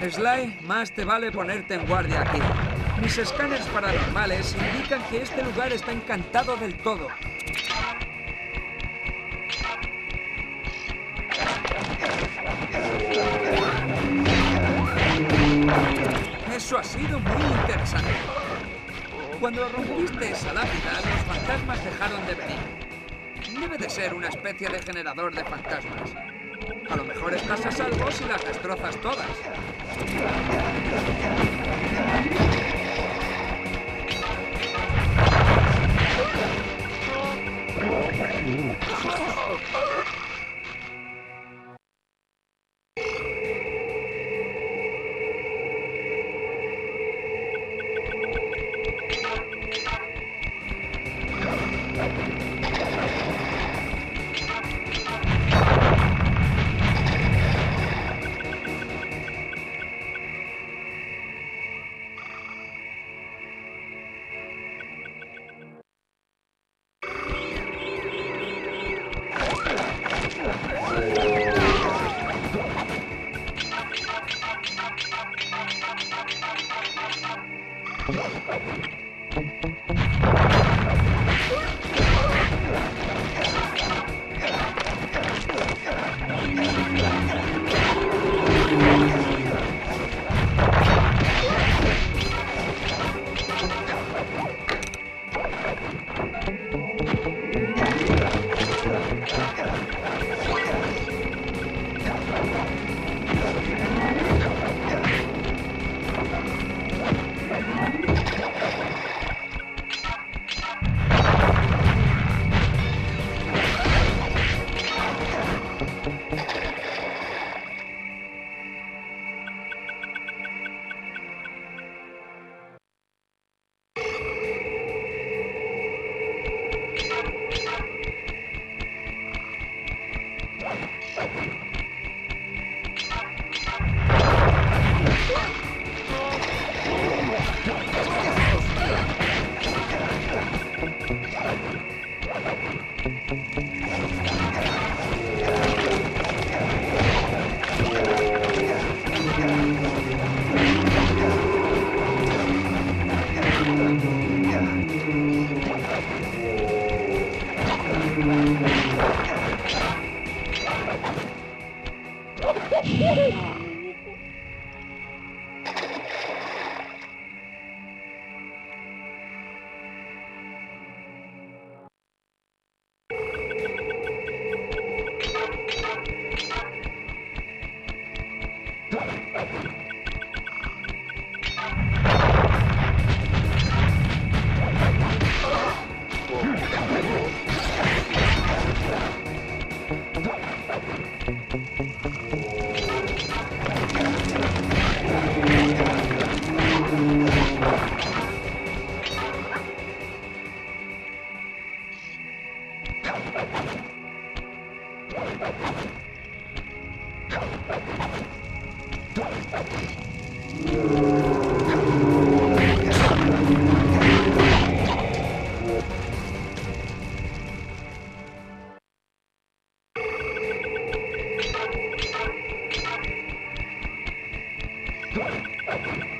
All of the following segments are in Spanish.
Sly, más te vale ponerte en guardia aquí. Mis escáneres paranormales indican que este lugar está encantado del todo. Eso ha sido muy interesante. Cuando rompiste esa lápida, los fantasmas dejaron de venir. Debe de ser una especie de generador de fantasmas. A lo mejor estás a salvo si las destrozas todas. Come on. you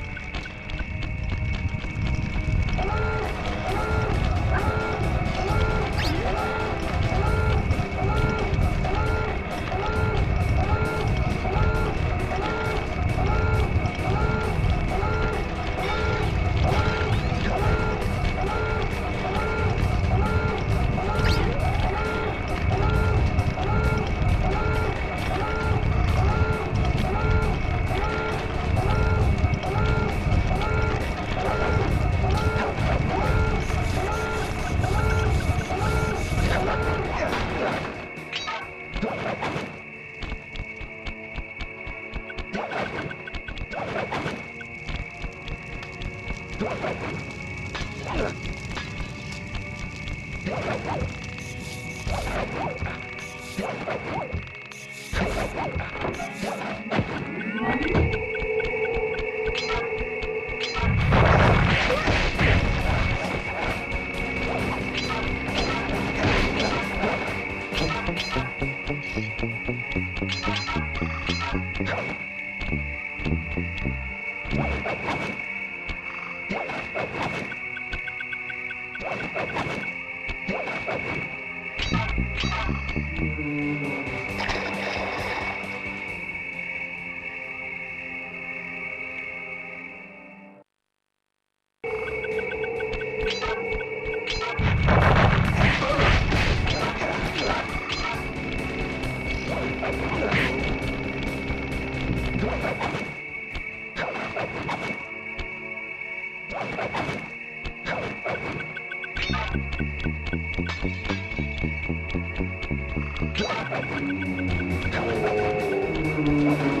成长。Thank you.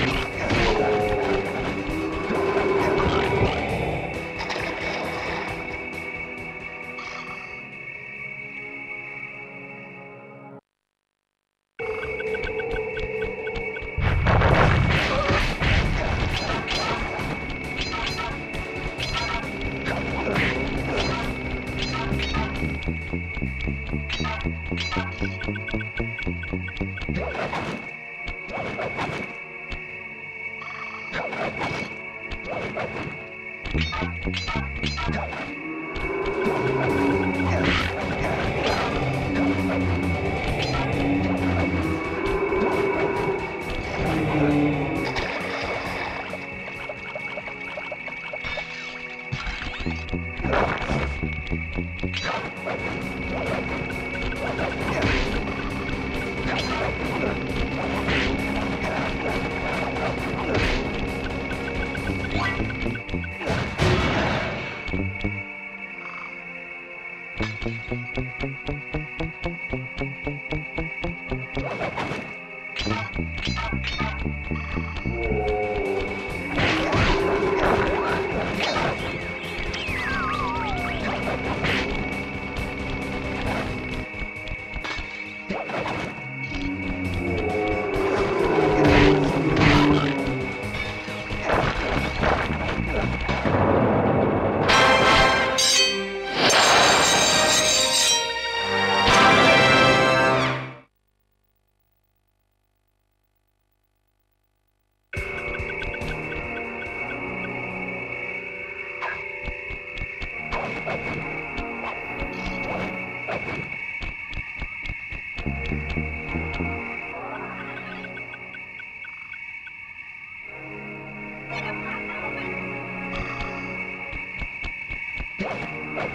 Come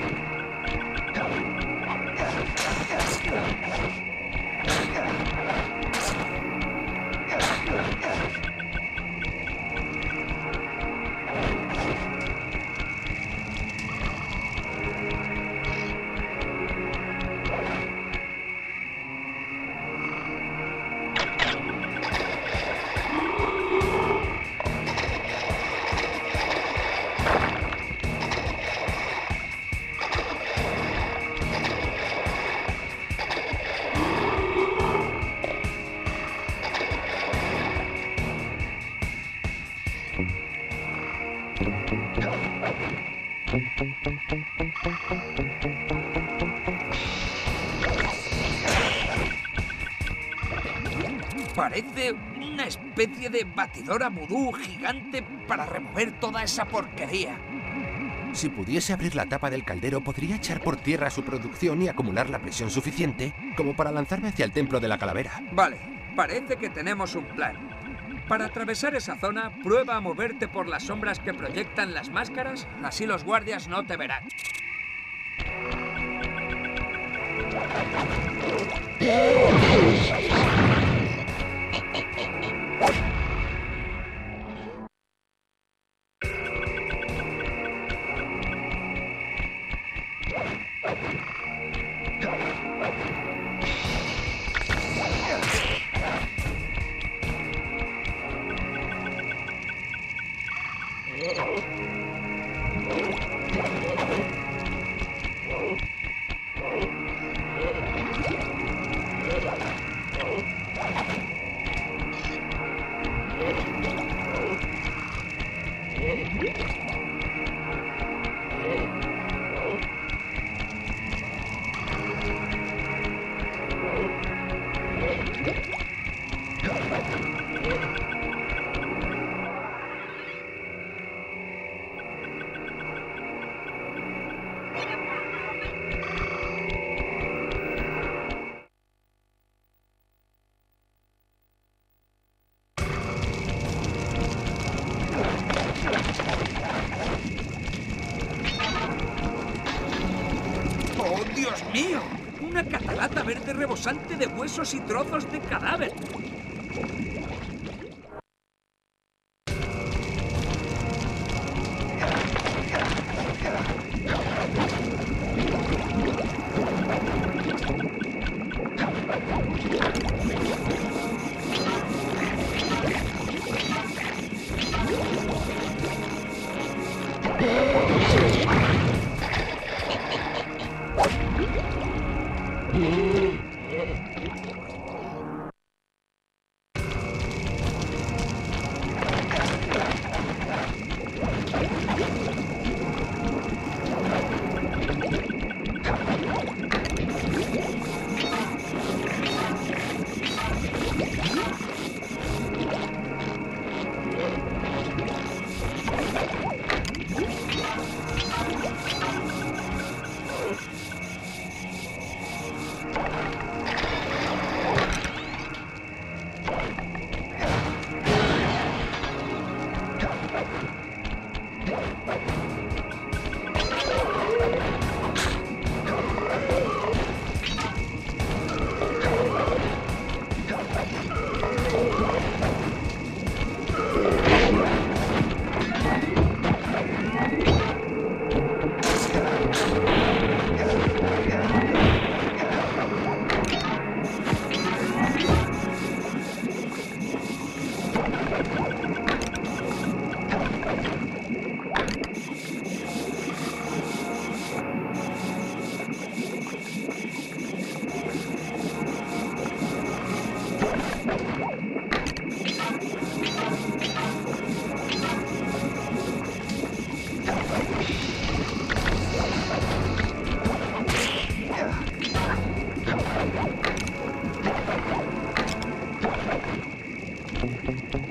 on. Parece una especie de batidora vudú gigante para remover toda esa porquería. Si pudiese abrir la tapa del caldero, podría echar por tierra su producción y acumular la presión suficiente como para lanzarme hacia el templo de la calavera. Vale, parece que tenemos un plan. Para atravesar esa zona, prueba a moverte por las sombras que proyectan las máscaras, así los guardias no te verán. Oh, my God. Rebosante de huesos y trozos de cadáver. dum dum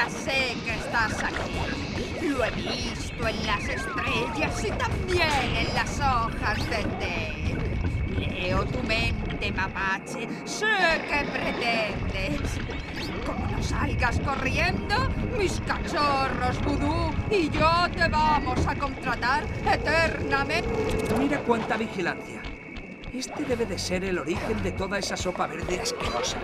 ya sé que estás aquí. Lo he visto en las estrellas y también en las hojas de té. Leo tu mente, mapache. Sé que pretendes. Como no salgas corriendo, mis cachorros vudú y yo te vamos a contratar eternamente. Mira cuánta vigilancia. Este debe de ser el origen de toda esa sopa verde asquerosa.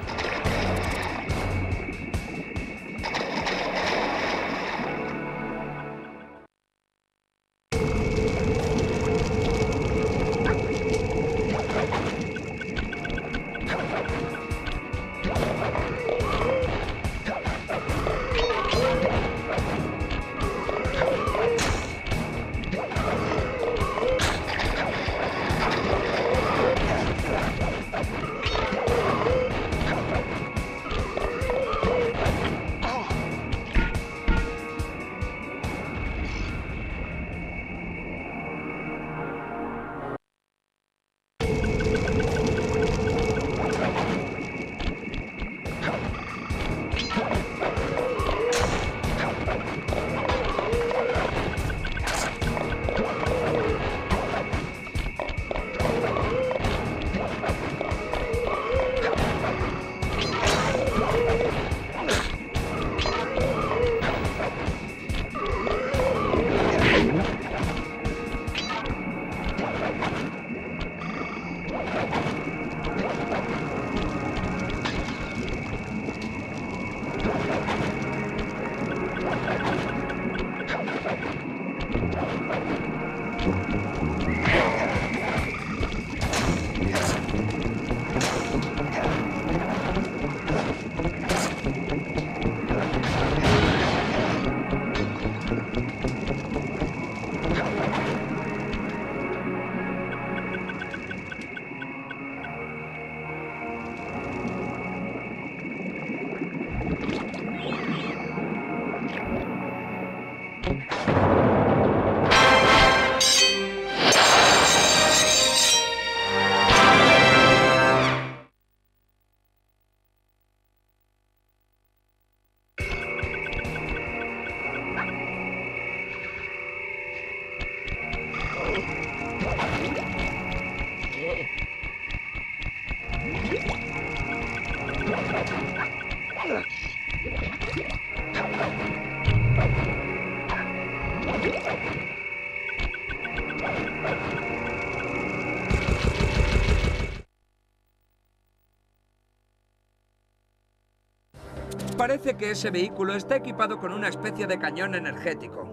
Parece que ese vehículo está equipado con una especie de cañón energético.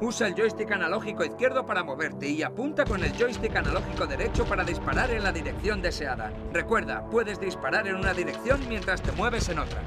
Usa el joystick analógico izquierdo para moverte y apunta con el joystick analógico derecho para disparar en la dirección deseada. Recuerda, puedes disparar en una dirección mientras te mueves en otra.